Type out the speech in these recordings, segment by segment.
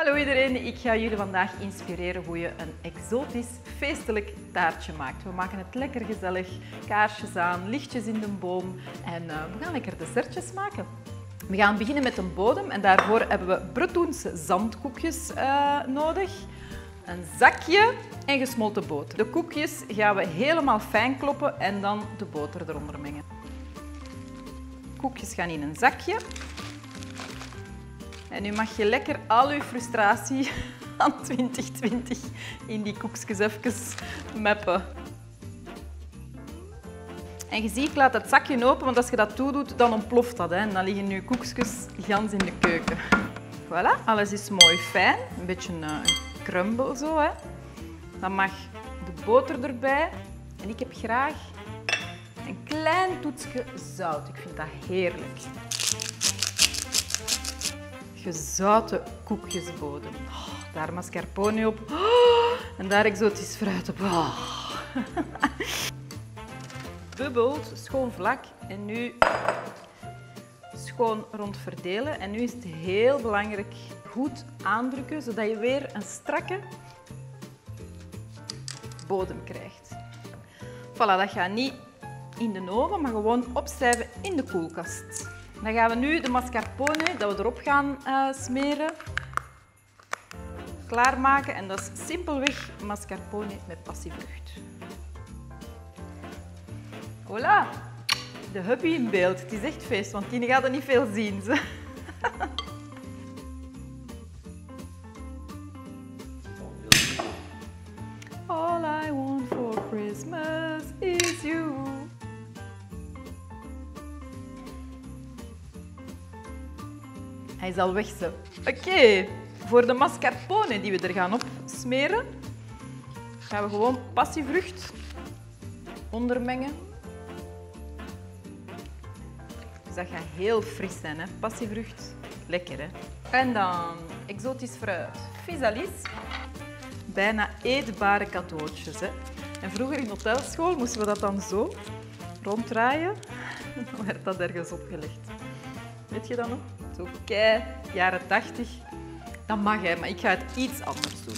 Hallo iedereen, ik ga jullie vandaag inspireren hoe je een exotisch feestelijk taartje maakt. We maken het lekker gezellig, kaarsjes aan, lichtjes in de boom en uh, we gaan lekker dessertjes maken. We gaan beginnen met een bodem en daarvoor hebben we Bretoense zandkoekjes uh, nodig, een zakje en gesmolten boter. De koekjes gaan we helemaal fijn kloppen en dan de boter eronder mengen. Koekjes gaan in een zakje. En nu mag je lekker al je frustratie aan 2020 in die koekjes even meppen. En je ziet, ik laat het zakje open, want als je dat toedoet, dan ontploft dat. Hè. En dan liggen nu koekjes gans in de keuken. Voilà, alles is mooi fijn. Een beetje een, een crumble zo. Hè. Dan mag de boter erbij. En ik heb graag een klein toetsje zout. Ik vind dat heerlijk gezouten koekjesbodem. Oh, daar mascarpone op oh, en daar exotisch fruit op. Oh. Bubbelt, schoon vlak en nu schoon rond verdelen. En nu is het heel belangrijk goed aandrukken, zodat je weer een strakke bodem krijgt. Voilà, dat gaat niet in de oven, maar gewoon opstijven in de koelkast. Dan gaan we nu de mascarpone dat we erop gaan uh, smeren klaarmaken. En dat is simpelweg mascarpone met passievrucht. Voilà, de hubby in beeld. Het is echt feest, want die gaat er niet veel zien. Ze. All I want for Christmas Hij is al weg zo. Oké, voor de mascarpone die we er gaan op smeren, gaan we gewoon passievrucht ondermengen. Dus dat gaat heel fris zijn, hè? passievrucht. Lekker, hè? En dan exotisch fruit. Physalis. Bijna eetbare cadeautjes. Hè? En vroeger in hotelschool moesten we dat dan zo ronddraaien. Dan werd dat ergens opgelegd. Weet je dat nog? Zo kei, jaren 80. Dat mag, hè, maar ik ga het iets anders doen.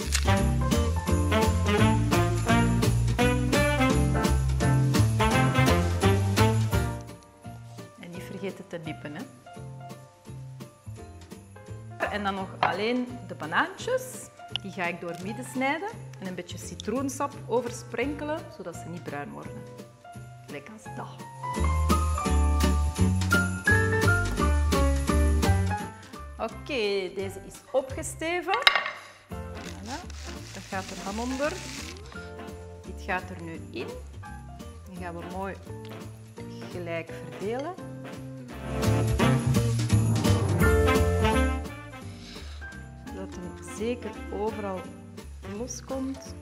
En niet vergeten te dippen. Hè. En dan nog alleen de banaantjes. Die ga ik door midden snijden en een beetje citroensap oversprenkelen, zodat ze niet bruin worden. Lekker als dat. Oké, deze is opgesteven. Voilà. Dat gaat er van onder. Dit gaat er nu in. Die gaan we mooi gelijk verdelen. Zodat hem zeker overal loskomt.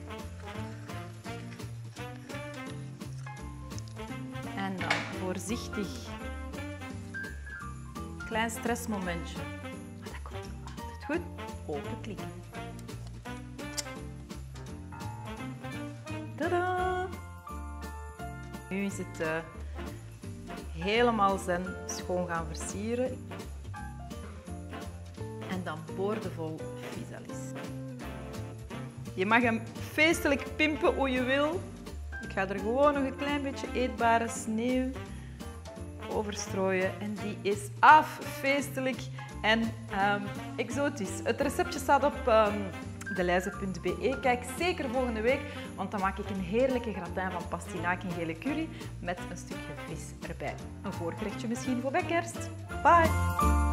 En dan voorzichtig klein stressmomentje Goed, openklikken. Tada! Nu is het uh, helemaal zen schoon gaan versieren. En dan boordevol visalis. Je mag hem feestelijk pimpen hoe je wil. Ik ga er gewoon nog een klein beetje eetbare sneeuw over strooien. En die is af, feestelijk en um, exotisch. Het receptje staat op um, ehm, deleize.be. Kijk zeker volgende week, want dan maak ik een heerlijke gratin van pastinaak en gele curry met een stukje vis erbij. Een voorgerechtje misschien voor bij kerst. Bye!